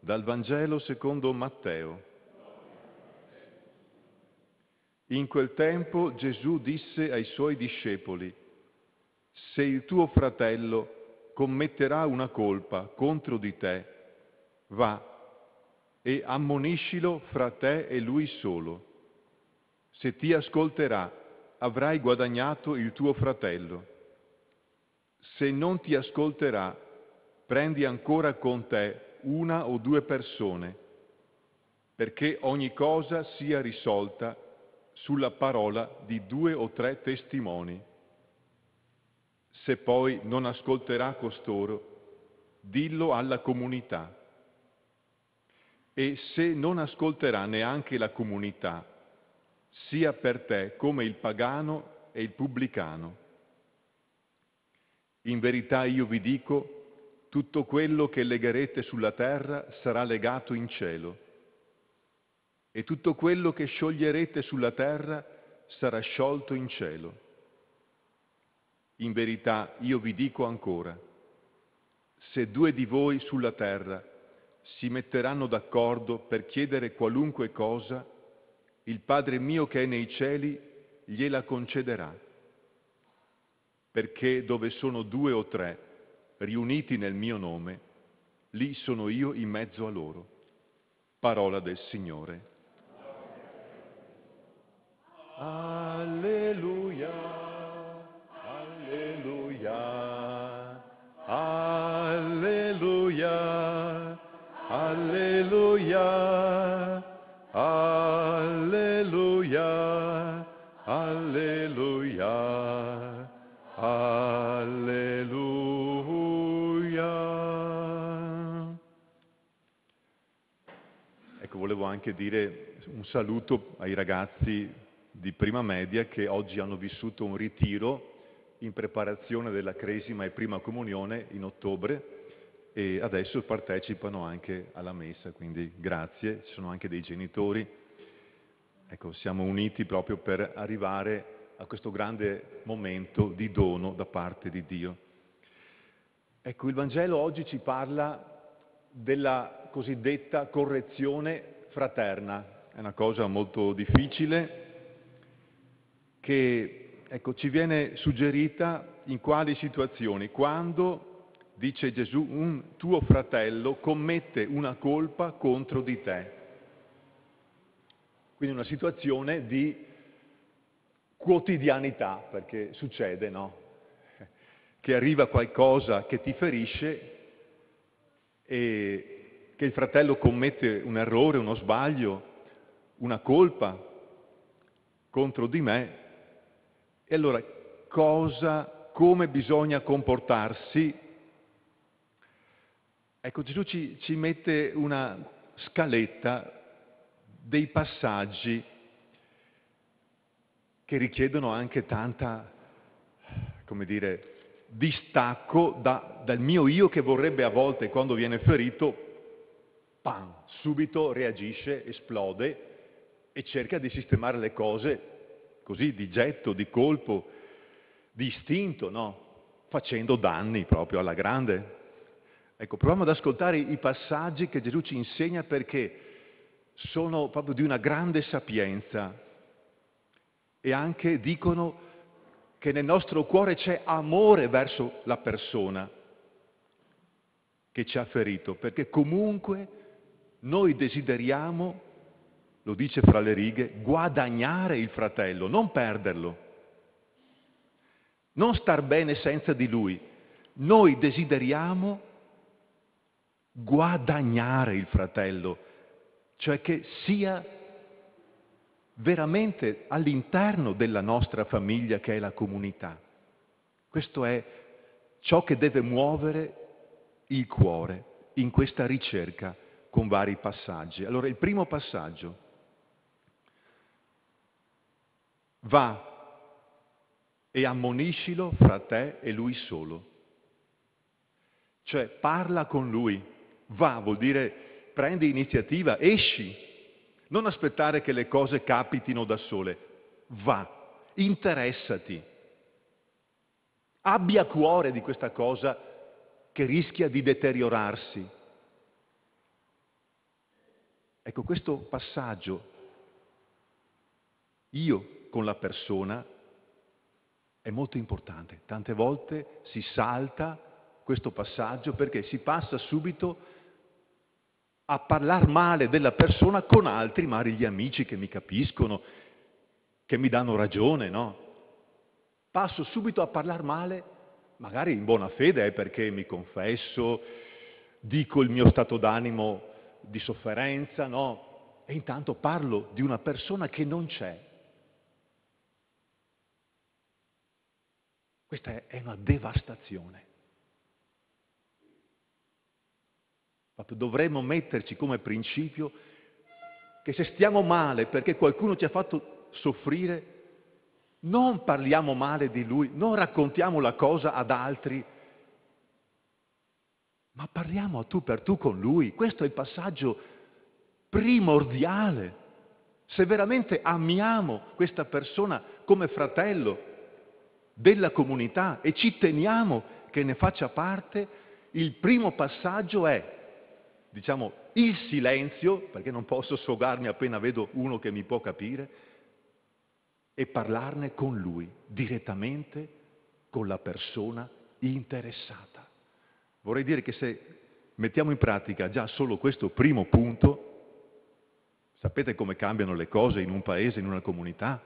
Dal Vangelo secondo Matteo. In quel tempo Gesù disse ai suoi discepoli, se il tuo fratello commetterà una colpa contro di te, va e ammoniscilo fra te e lui solo. Se ti ascolterà, avrai guadagnato il tuo fratello. Se non ti ascolterà, prendi ancora con te una o due persone, perché ogni cosa sia risolta sulla parola di due o tre testimoni. Se poi non ascolterà costoro, dillo alla comunità. E se non ascolterà neanche la comunità, sia per te come il pagano e il pubblicano. In verità io vi dico, tutto quello che legherete sulla terra sarà legato in cielo e tutto quello che scioglierete sulla terra sarà sciolto in cielo. In verità io vi dico ancora, se due di voi sulla terra si metteranno d'accordo per chiedere qualunque cosa, il Padre mio che è nei cieli gliela concederà. Perché dove sono due o tre riuniti nel mio nome, lì sono io in mezzo a loro. Parola del Signore. Alleluia, alleluia, alleluia, alleluia, anche dire un saluto ai ragazzi di prima media che oggi hanno vissuto un ritiro in preparazione della Cresima e Prima Comunione in ottobre e adesso partecipano anche alla messa, quindi grazie, ci sono anche dei genitori. Ecco, siamo uniti proprio per arrivare a questo grande momento di dono da parte di Dio. Ecco, il Vangelo oggi ci parla della cosiddetta correzione fraterna, è una cosa molto difficile che ecco, ci viene suggerita in quali situazioni? Quando, dice Gesù, un tuo fratello commette una colpa contro di te. Quindi una situazione di quotidianità, perché succede, no? Che arriva qualcosa che ti ferisce e che il fratello commette un errore, uno sbaglio, una colpa contro di me. E allora cosa, come bisogna comportarsi? Ecco, Gesù ci, ci mette una scaletta dei passaggi che richiedono anche tanta, come dire, distacco da, dal mio io che vorrebbe a volte quando viene ferito, subito reagisce, esplode e cerca di sistemare le cose così di getto, di colpo, di istinto, no? Facendo danni proprio alla grande. Ecco, proviamo ad ascoltare i passaggi che Gesù ci insegna perché sono proprio di una grande sapienza e anche dicono che nel nostro cuore c'è amore verso la persona che ci ha ferito, perché comunque noi desideriamo, lo dice fra le righe, guadagnare il fratello, non perderlo, non star bene senza di lui. Noi desideriamo guadagnare il fratello, cioè che sia veramente all'interno della nostra famiglia che è la comunità. Questo è ciò che deve muovere il cuore in questa ricerca con vari passaggi. Allora il primo passaggio va e ammoniscilo fra te e lui solo. Cioè parla con lui, va vuol dire prendi iniziativa, esci, non aspettare che le cose capitino da sole. Va, interessati. Abbia cuore di questa cosa che rischia di deteriorarsi. Ecco, questo passaggio, io con la persona, è molto importante. Tante volte si salta questo passaggio perché si passa subito a parlare male della persona con altri, magari gli amici che mi capiscono, che mi danno ragione, no? Passo subito a parlare male, magari in buona fede, è perché mi confesso, dico il mio stato d'animo di sofferenza, no? E intanto parlo di una persona che non c'è. Questa è una devastazione. Dovremmo metterci come principio che se stiamo male perché qualcuno ci ha fatto soffrire, non parliamo male di lui, non raccontiamo la cosa ad altri, ma parliamo a tu per tu con lui. Questo è il passaggio primordiale. Se veramente amiamo questa persona come fratello della comunità e ci teniamo che ne faccia parte, il primo passaggio è diciamo, il silenzio, perché non posso sfogarmi appena vedo uno che mi può capire, e parlarne con lui, direttamente con la persona interessata. Vorrei dire che se mettiamo in pratica già solo questo primo punto, sapete come cambiano le cose in un paese, in una comunità?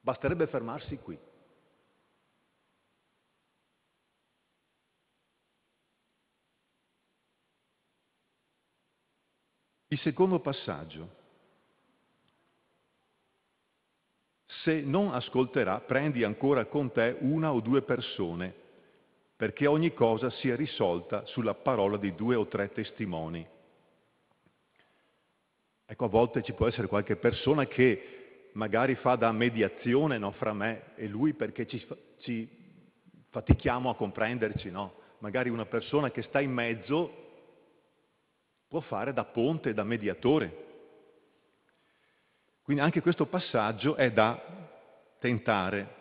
Basterebbe fermarsi qui. Il secondo passaggio. Se non ascolterà, prendi ancora con te una o due persone, perché ogni cosa sia risolta sulla parola di due o tre testimoni. Ecco, a volte ci può essere qualche persona che magari fa da mediazione no, fra me e lui perché ci, ci fatichiamo a comprenderci, no? Magari una persona che sta in mezzo può fare da ponte, da mediatore. Quindi anche questo passaggio è da tentare.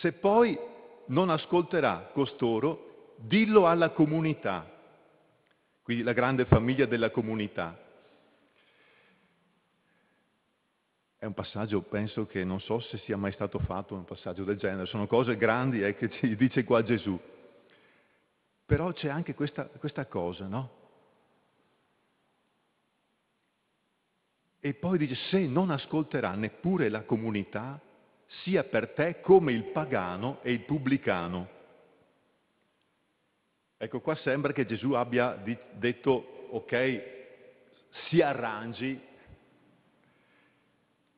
Se poi non ascolterà costoro, dillo alla comunità, quindi la grande famiglia della comunità. È un passaggio, penso che non so se sia mai stato fatto un passaggio del genere, sono cose grandi eh, che ci dice qua Gesù. Però c'è anche questa, questa cosa, no? E poi dice, se non ascolterà neppure la comunità, sia per te come il pagano e il pubblicano. Ecco, qua sembra che Gesù abbia detto, ok, si arrangi.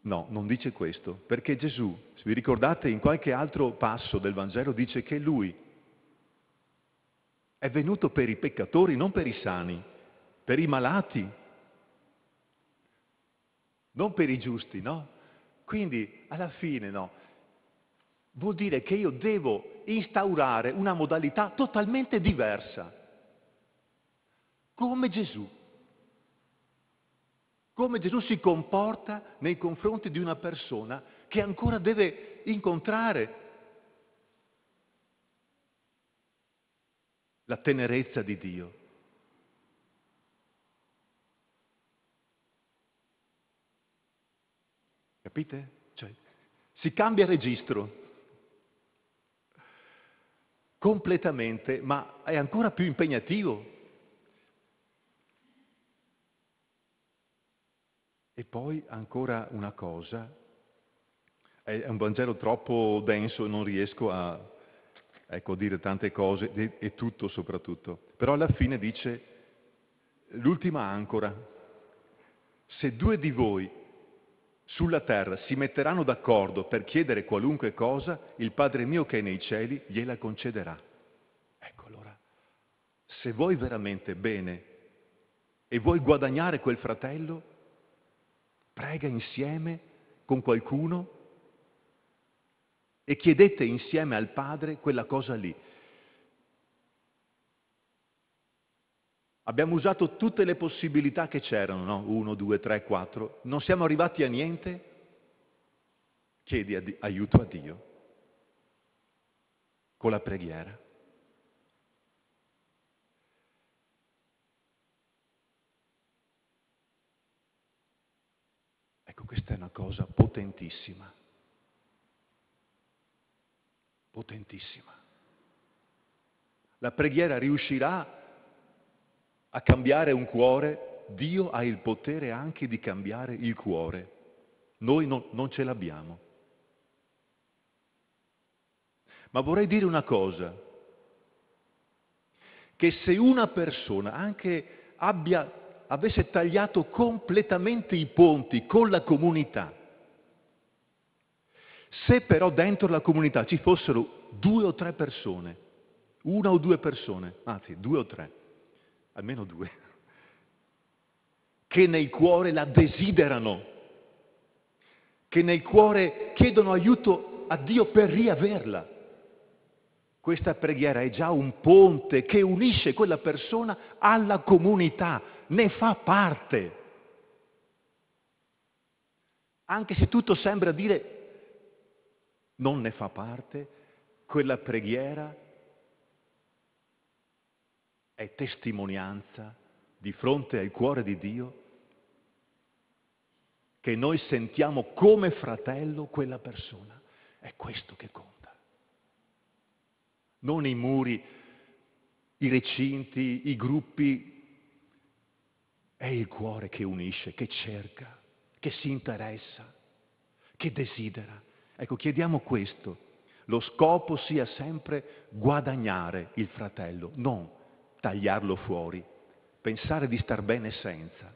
No, non dice questo, perché Gesù, se vi ricordate, in qualche altro passo del Vangelo dice che lui è venuto per i peccatori, non per i sani, per i malati, non per i giusti, no? Quindi alla fine no, vuol dire che io devo instaurare una modalità totalmente diversa, come Gesù. Come Gesù si comporta nei confronti di una persona che ancora deve incontrare la tenerezza di Dio. Capite? Cioè, si cambia registro completamente, ma è ancora più impegnativo. E poi ancora una cosa, è un Vangelo troppo denso, non riesco a ecco, dire tante cose e tutto soprattutto, però alla fine dice l'ultima ancora, se due di voi sulla terra si metteranno d'accordo per chiedere qualunque cosa, il Padre mio che è nei cieli gliela concederà. Ecco allora, se vuoi veramente bene e vuoi guadagnare quel fratello, prega insieme con qualcuno e chiedete insieme al Padre quella cosa lì. Abbiamo usato tutte le possibilità che c'erano, no? Uno, due, tre, quattro. Non siamo arrivati a niente? Chiedi aiuto a Dio con la preghiera. questa è una cosa potentissima, potentissima. La preghiera riuscirà a cambiare un cuore, Dio ha il potere anche di cambiare il cuore. Noi no, non ce l'abbiamo. Ma vorrei dire una cosa, che se una persona anche abbia, avesse tagliato completamente i ponti con la comunità, se però dentro la comunità ci fossero due o tre persone, una o due persone, anzi due o tre, almeno due, che nel cuore la desiderano, che nel cuore chiedono aiuto a Dio per riaverla. Questa preghiera è già un ponte che unisce quella persona alla comunità, ne fa parte. Anche se tutto sembra dire non ne fa parte, quella preghiera è testimonianza di fronte al cuore di Dio che noi sentiamo come fratello quella persona. È questo che conta. Non i muri, i recinti, i gruppi. È il cuore che unisce, che cerca, che si interessa, che desidera. Ecco, chiediamo questo. Lo scopo sia sempre guadagnare il fratello, non tagliarlo fuori, pensare di star bene senza.